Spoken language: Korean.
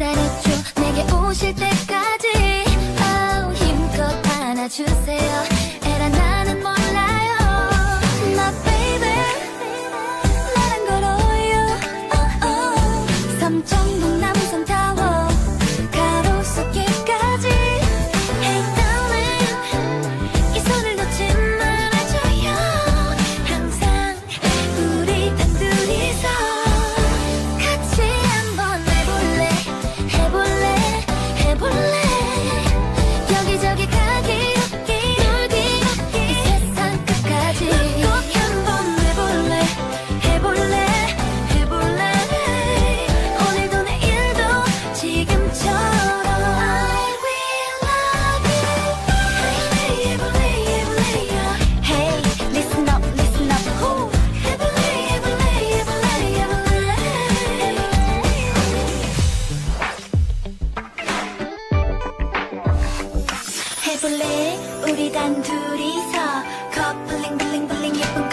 기다렸죠. 내게 오실 때까지 해볼래? 우리 단둘이서 커플링 블링 블링 예쁜